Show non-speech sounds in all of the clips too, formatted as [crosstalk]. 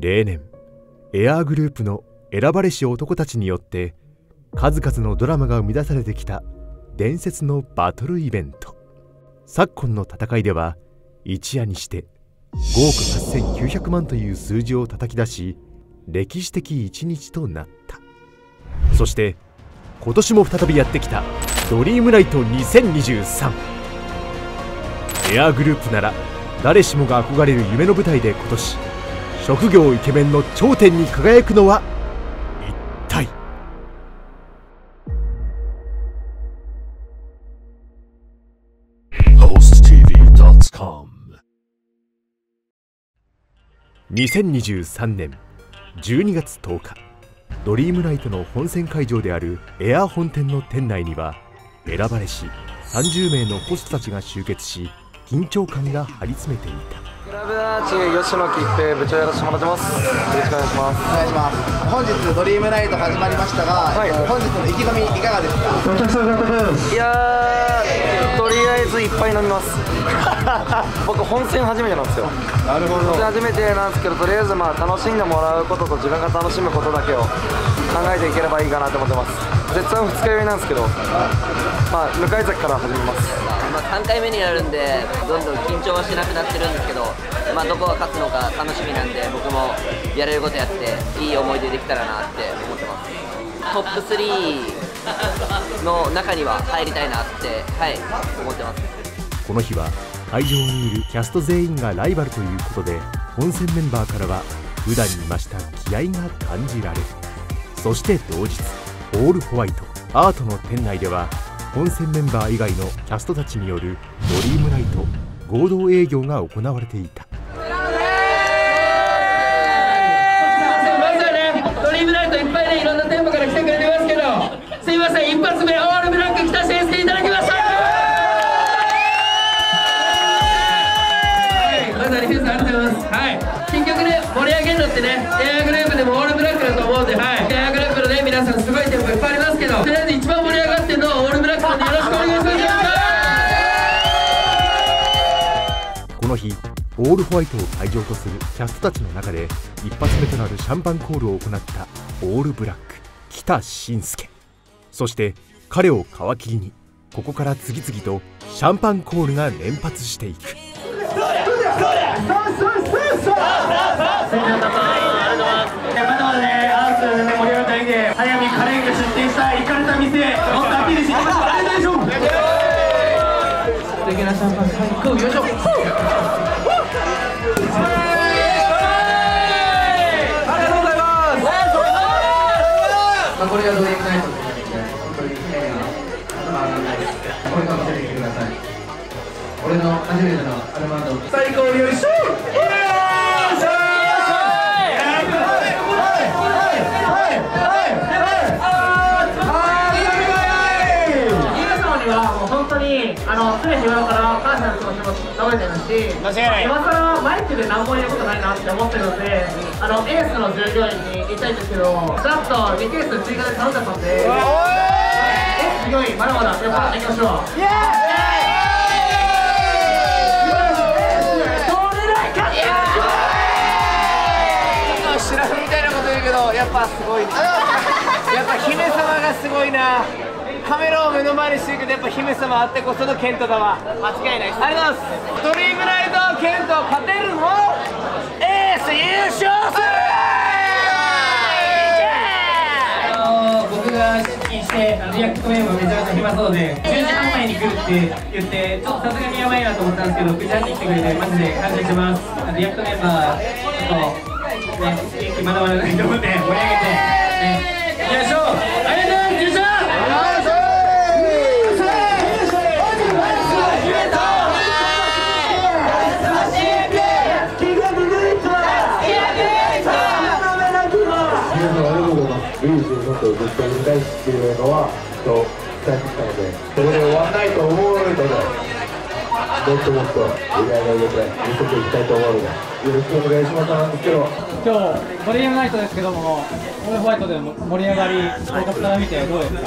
例年エアーグループの選ばれし男たちによって数々のドラマが生み出されてきた伝説のバトルイベント。昨今の戦いでは一夜にして5億8900万という数字を叩き出し歴史的一日となった。そして今年も再びやってきたドリームナイト2023エアーグループなら誰しもが憧れる夢の舞台で今年職業イケメンの頂点に輝くのは一体。2023年12月10日ドリームナイトの本戦会場であるエアー本店の店内には選ばれし30名のホストたちが集結し緊張感が張り詰めていたクラブアーチ吉野吉平部長やらせてもらってます。よろしくお願いします。お願い。します本日ドリームナイト始まりましたが、はい、本日の意気込みいかがですか？いやとりあえずいっぱい飲みます。[laughs] 僕本戦初めてなんですよ。なるほど。初めてなんですけどとりあえずまあ楽しんでもらうことと自分が楽しむことだけを考えていければいいかなと思ってます。絶賛二日酔いなんですけどまあ向かい崎から始めます。まあ3回目になるんでどんどん緊張はしなくなってるんですけどまあどこが勝つのか楽しみなんで僕もやれることやっていい思い出できたらなって思ってます。トップ3の中には入りたいなってはい思ってます。この日は会場にいるキャスト全員がライバルということで本戦メンバーからは普段に増した気合が感じられる。そして同日オールホワイトアートの店内では本戦メンバー以外のキャストたちによるドリームナイト合同営業が行われていた。すいませんね。ドリームナイトいっぱいねいろんな店舗から来てくれてますけどすいません。一発目オールブラック北先生いただきました。まずはリフェンスありがとうございます。はい。結局ね盛り上げるのってねエアグループでもオールブラックだと思うんではい。エアグループのね皆さんすごい店舗いっぱいありますけどオールホワイトを会場とするキャストたちの中で一発目となるシャンパンコールを行ったオールブラック北信介。そして彼を皮切りにここから次々とシャンパンコールが連発していく。早見カレンが出店したイカれた店もっとアピールしていきましょうありがとうございましょう素敵なシャンパン最高。よいしょ。まあ、これから見せてきてください。俺の初めてのアルバム最高よいしょ皆様にはもう本当にあの常日頃から感謝の気持ちも述べてるし今更マイクで何も言うことないなって思ってるのであのエースの従業員に言いたいんですけどちゃんと2ケースト追加で頼んじゃったんでエース従業員まだまだやっぱいきましょう知らんみたいなこと言うけどやっぱすごい [laughs] やっぱ姫様がすごいな。カメラを目の前にしてるけどやっぱ姫様あってこそのケントだわ。間違いないです。ありがとうございます。ドリームナイトケント勝てるの？エース優勝するあの僕が出勤してあのリアクメンバーめちゃめちゃ暇そうで10時半前に来るって言ってちょっとさすがにやばいなと思ったんですけど9時半に来てくれてマジで感謝してます。あのリアクメンバーちょっとね元気まだまだないと思って盛り上げて、ね、いきましょう。にもっと絶対に大好きっていうのは、と伝えてきたので、それで終わらないと思うので、もっともっと売り上げを上げて見せていきたいと思うので、よろしくお願いしますなんですけど、今日ドリームナイトですけども、オールホワイトでも盛り上がり、大方から見てどうですか？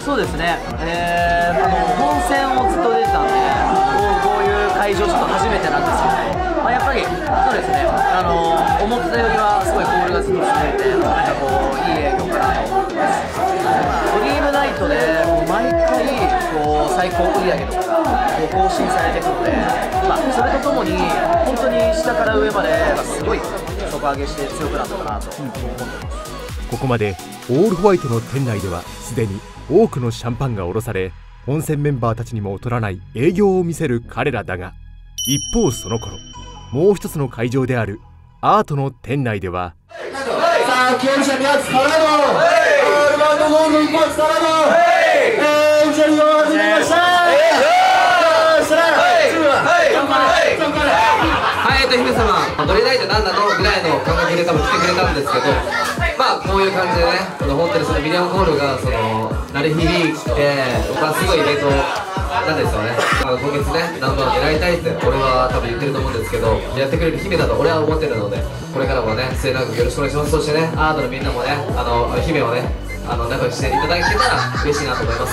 そうですね、えー、あの本戦をずっと出てたんでこうこういう会場ちょっと初めてなんですけど、まあ、やっぱりそうですね。あの思ってたよりはすごいスも含めてなんかこ最高売上とかが更新されていくので、まあ、それとともに本当に下から上まですごい底上げして強くなったかなと思ってます。ここまでオールホワイトの店内ではすでに多くのシャンパンが下ろされ本戦メンバーたちにも劣らない営業を見せる彼らだが一方その頃もう一つの会場であるアートの店内では様、どれだいて何なのぐらいの感覚で多分来てくれたんですけど、まあ、こういう感じでね、この本当にそのミリオンコールが、その、鳴り響いて、僕はすごいイベントなんですよね。あ今月ね、ナンバーを狙いたいって、俺は多分言ってると思うんですけど、やってくれる姫だと俺は思ってるので、これからもね、末永くよろしくお願いします。そしてね、アートのみんなもね、あの、姫をね、あの、仲良くしていただけたら嬉しいなと思います。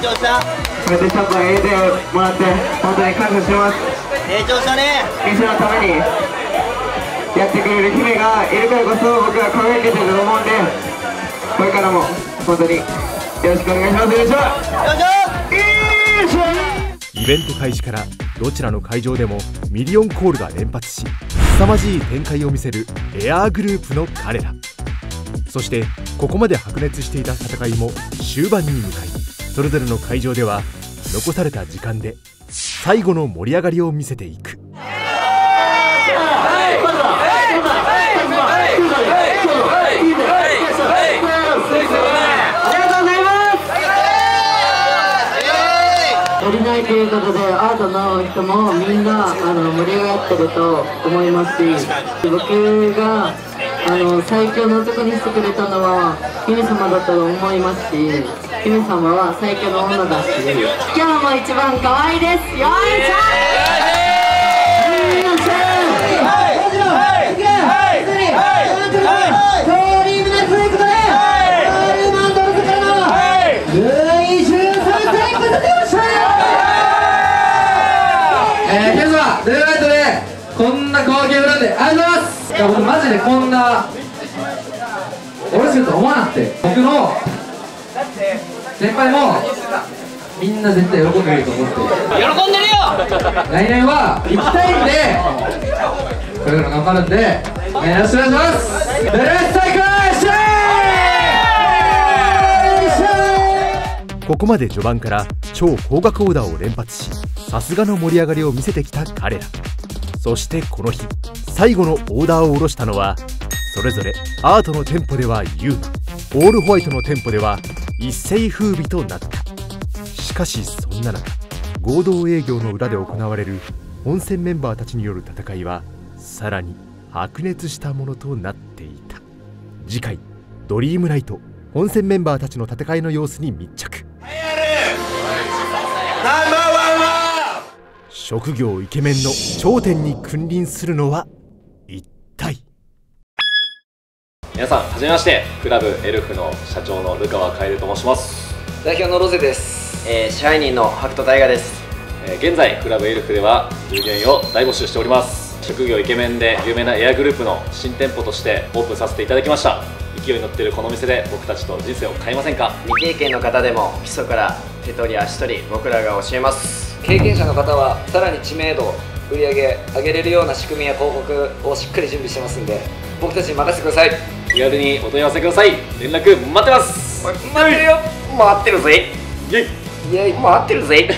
成長した？これでちょっと入れてもらって、本当に感謝してます。成長したね。店のためにやってくれる姫がいるからこそ僕は輝けてると思うんで、これからも本当によろしくお願いします。よいしょよいしょイベント開始からどちらの会場でもミリオンコールが連発し凄まじい展開を見せるエアーグループの彼らそしてここまで白熱していた戦いも終盤に向かいそれぞれの会場では残された時間で最後の盛り上がりを見せていく。足りないということでアートの人もみんなあの盛り上がってると思います。し僕があの最強の男にしてくれたのは姫様だと思います。し姫様は最強の女だし今日も一番可愛いですよいしょよいしえー、皆様、ドゥーライトでこんな光景を選んでありがとうございますいや僕マジでこんな俺すると思わなくて僕の先輩もみんな絶対喜んでると思って喜んでるよ！来年は行きたいんでこれから頑張るんでよろしくお願いします。ドゥーライト最高ここまで序盤から超高額オーダーを連発しさすがの盛り上がりを見せてきた彼ら。そしてこの日最後のオーダーを下ろしたのはそれぞれアートの店舗ではユーマオールホワイトの店舗では一世風靡となった。しかしそんな中合同営業の裏で行われる本戦メンバーたちによる戦いはさらに白熱したものとなっていた。次回「ドリームナイト」本戦メンバーたちの戦いの様子に密着。職業イケメンの頂点に君臨するのは一体。皆さんはじめましてクラブエルフの社長のルカワカエルと申します、代表のロゼです、えー支配人の白人大河です。えー現在クラブエルフでは従業員を大募集しております。職業イケメンで有名なエアグループの新店舗としてオープンさせていただきました。勢いに乗ってるこの店で僕たちと人生を変えませんか？未経験の方でも基礎から手取り足取り僕らが教えます。経験者の方はさらに知名度売り上げ上げれるような仕組みや広告をしっかり準備してますんで僕たちに任せてください気軽にお問い合わせください。連絡待ってます。待ってるよ待ってるぜ。イェイ。イェイ待ってるぜ